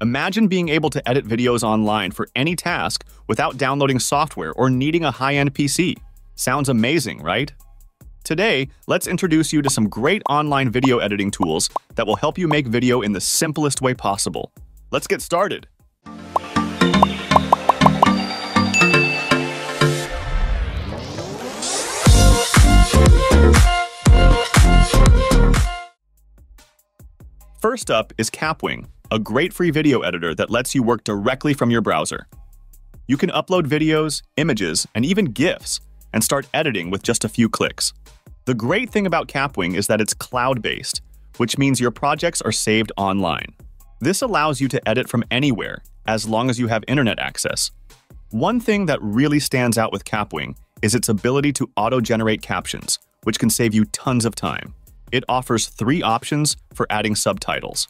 Imagine being able to edit videos online for any task without downloading software or needing a high-end PC. Sounds amazing, right? Today, let's introduce you to some great online video editing tools that will help you make video in the simplest way possible. Let's get started. First up is Kapwing, a great free video editor that lets you work directly from your browser. You can upload videos, images, and even GIFs, and start editing with just a few clicks. The great thing about Kapwing is that it's cloud-based, which means your projects are saved online. This allows you to edit from anywhere, as long as you have internet access. One thing that really stands out with Kapwing is its ability to auto-generate captions, which can save you tons of time. It offers three options for adding subtitles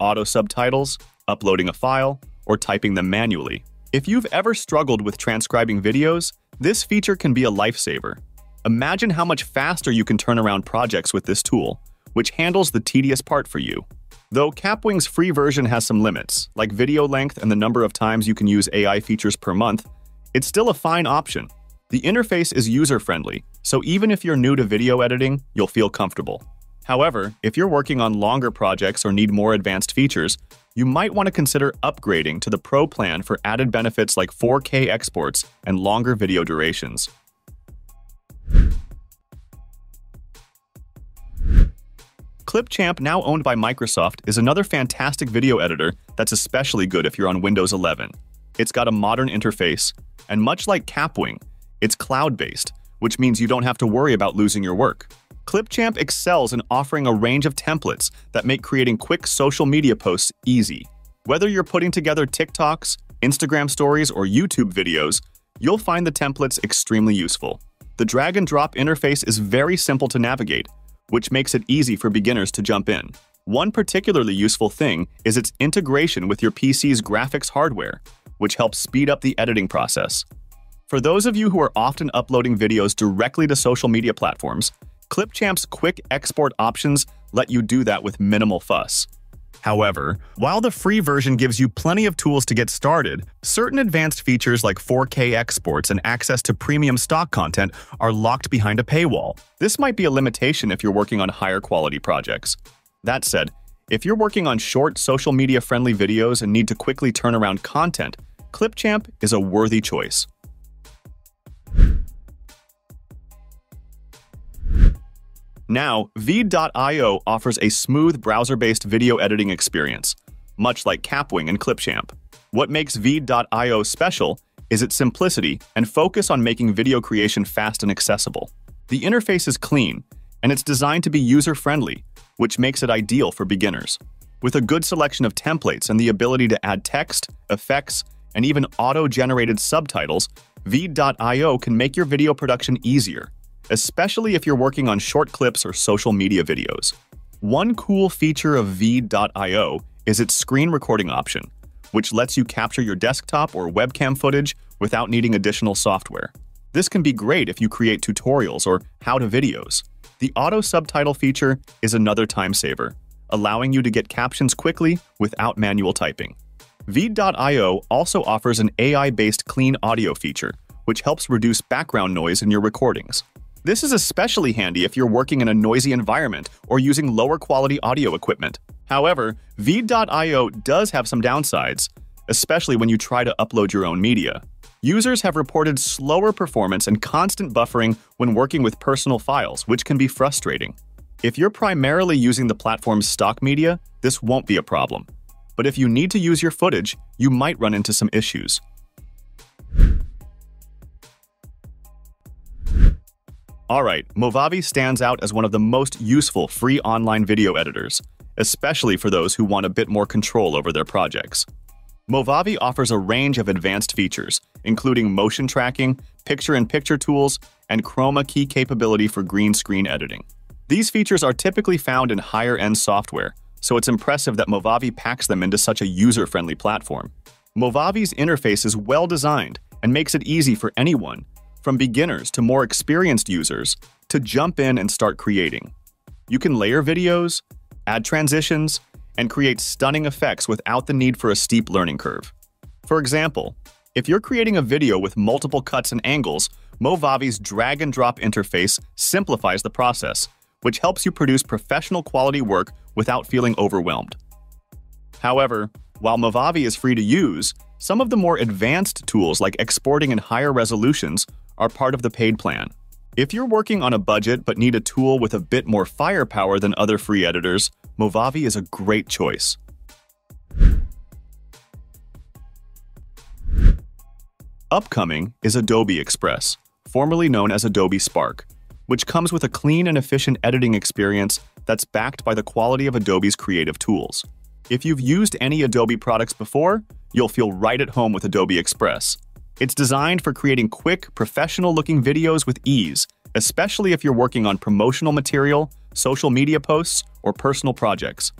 auto subtitles, uploading a file, or typing them manually. If you've ever struggled with transcribing videos, this feature can be a lifesaver. Imagine how much faster you can turn around projects with this tool, which handles the tedious part for you. Though Kapwing's free version has some limits, like video length and the number of times you can use AI features per month, it's still a fine option. The interface is user-friendly, so even if you're new to video editing, you'll feel comfortable. However, if you're working on longer projects or need more advanced features, you might want to consider upgrading to the Pro plan for added benefits like 4K exports and longer video durations. Clipchamp, now owned by Microsoft, is another fantastic video editor that's especially good if you're on Windows 11. It's got a modern interface, and much like Kapwing, it's cloud-based, which means you don't have to worry about losing your work. Clipchamp excels in offering a range of templates that make creating quick social media posts easy. Whether you're putting together TikToks, Instagram stories, or YouTube videos, you'll find the templates extremely useful. The drag and drop interface is very simple to navigate, which makes it easy for beginners to jump in. One particularly useful thing is its integration with your PC's graphics hardware, which helps speed up the editing process. For those of you who are often uploading videos directly to social media platforms, Clipchamp's quick export options let you do that with minimal fuss. However, while the free version gives you plenty of tools to get started, certain advanced features like 4K exports and access to premium stock content are locked behind a paywall. This might be a limitation if you're working on higher quality projects. That said, if you're working on short, social media friendly videos and need to quickly turn around content, Clipchamp is a worthy choice. Now, Veed.io offers a smooth browser-based video editing experience, much like Kapwing and Clipchamp. What makes Veed.io special is its simplicity and focus on making video creation fast and accessible. The interface is clean, and it's designed to be user-friendly, which makes it ideal for beginners. With a good selection of templates and the ability to add text, effects, and even auto-generated subtitles, Veed.io can make your video production easier especially if you're working on short clips or social media videos. One cool feature of Veed.io is its screen recording option, which lets you capture your desktop or webcam footage without needing additional software. This can be great if you create tutorials or how-to videos. The auto subtitle feature is another time saver, allowing you to get captions quickly without manual typing. Veed.io also offers an AI-based clean audio feature, which helps reduce background noise in your recordings. This is especially handy if you're working in a noisy environment or using lower quality audio equipment. However, Veed.io does have some downsides, especially when you try to upload your own media. Users have reported slower performance and constant buffering when working with personal files, which can be frustrating. If you're primarily using the platform's stock media, this won't be a problem. But if you need to use your footage, you might run into some issues. Alright, Movavi stands out as one of the most useful free online video editors, especially for those who want a bit more control over their projects. Movavi offers a range of advanced features, including motion tracking, picture-in-picture tools, and chroma key capability for green screen editing. These features are typically found in higher-end software, so it's impressive that Movavi packs them into such a user-friendly platform. Movavi's interface is well designed and makes it easy for anyone, from beginners to more experienced users, to jump in and start creating. You can layer videos, add transitions, and create stunning effects without the need for a steep learning curve. For example, if you're creating a video with multiple cuts and angles, Movavi's drag and drop interface simplifies the process, which helps you produce professional quality work without feeling overwhelmed. However, while Movavi is free to use, some of the more advanced tools like exporting in higher resolutions are part of the paid plan. If you're working on a budget but need a tool with a bit more firepower than other free editors, Movavi is a great choice. Upcoming is Adobe Express, formerly known as Adobe Spark, which comes with a clean and efficient editing experience that's backed by the quality of Adobe's creative tools. If you've used any Adobe products before, you'll feel right at home with Adobe Express. It's designed for creating quick, professional-looking videos with ease, especially if you're working on promotional material, social media posts, or personal projects.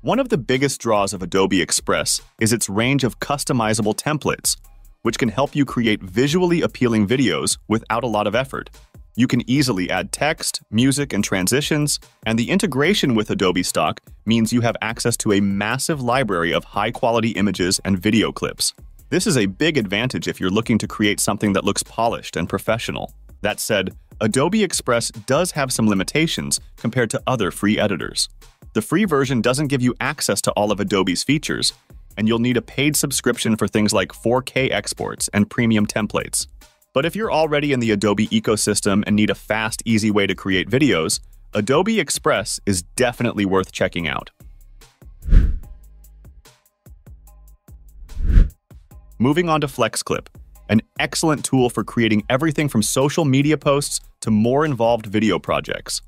One of the biggest draws of Adobe Express is its range of customizable templates, which can help you create visually appealing videos without a lot of effort. You can easily add text, music, and transitions, and the integration with Adobe Stock means you have access to a massive library of high-quality images and video clips. This is a big advantage if you're looking to create something that looks polished and professional. That said, Adobe Express does have some limitations compared to other free editors. The free version doesn't give you access to all of Adobe's features, and you'll need a paid subscription for things like 4K exports and premium templates. But if you're already in the Adobe ecosystem and need a fast, easy way to create videos, Adobe Express is definitely worth checking out. Moving on to FlexClip, an excellent tool for creating everything from social media posts to more involved video projects.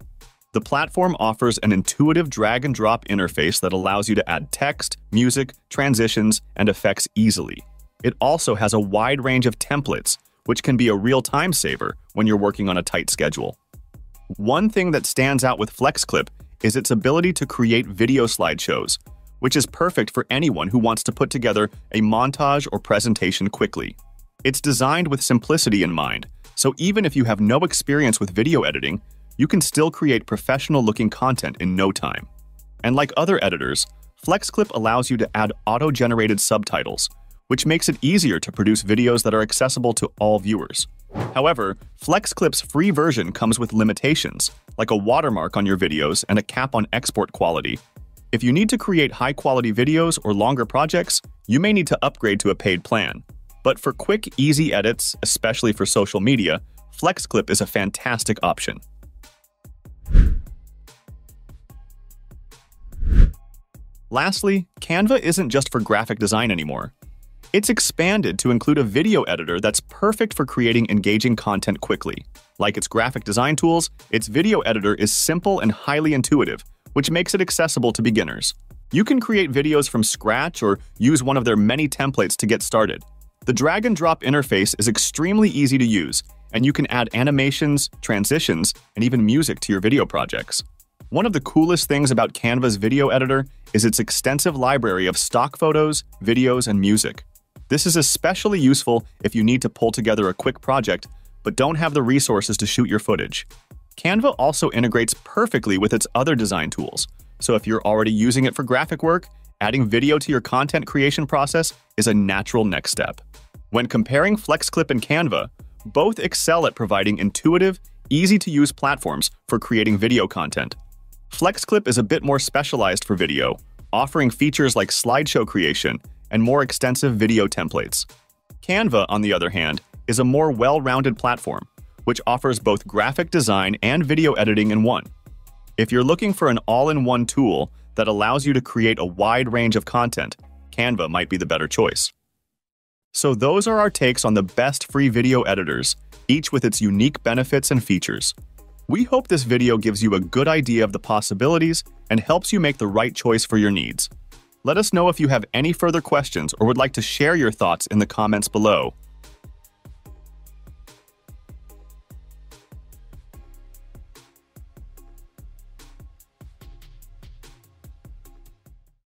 The platform offers an intuitive drag and drop interface that allows you to add text, music, transitions, and effects easily. It also has a wide range of templates which can be a real time saver when you're working on a tight schedule. One thing that stands out with FlexClip is its ability to create video slideshows, which is perfect for anyone who wants to put together a montage or presentation quickly. It's designed with simplicity in mind, so even if you have no experience with video editing, you can still create professional-looking content in no time. And like other editors, FlexClip allows you to add auto-generated subtitles, which makes it easier to produce videos that are accessible to all viewers. However, FlexClip's free version comes with limitations, like a watermark on your videos and a cap on export quality. If you need to create high-quality videos or longer projects, you may need to upgrade to a paid plan. But for quick, easy edits, especially for social media, FlexClip is a fantastic option. Lastly, Canva isn't just for graphic design anymore. It's expanded to include a video editor that's perfect for creating engaging content quickly. Like its graphic design tools, its video editor is simple and highly intuitive, which makes it accessible to beginners. You can create videos from scratch or use one of their many templates to get started. The drag and drop interface is extremely easy to use, and you can add animations, transitions, and even music to your video projects. One of the coolest things about Canva's video editor is its extensive library of stock photos, videos, and music. This is especially useful if you need to pull together a quick project but don't have the resources to shoot your footage. Canva also integrates perfectly with its other design tools, so if you're already using it for graphic work, adding video to your content creation process is a natural next step. When comparing FlexClip and Canva, both excel at providing intuitive, easy-to-use platforms for creating video content. FlexClip is a bit more specialized for video, offering features like slideshow creation and more extensive video templates. Canva, on the other hand, is a more well-rounded platform, which offers both graphic design and video editing in one. If you're looking for an all-in-one tool that allows you to create a wide range of content, Canva might be the better choice. So those are our takes on the best free video editors, each with its unique benefits and features. We hope this video gives you a good idea of the possibilities and helps you make the right choice for your needs. Let us know if you have any further questions or would like to share your thoughts in the comments below.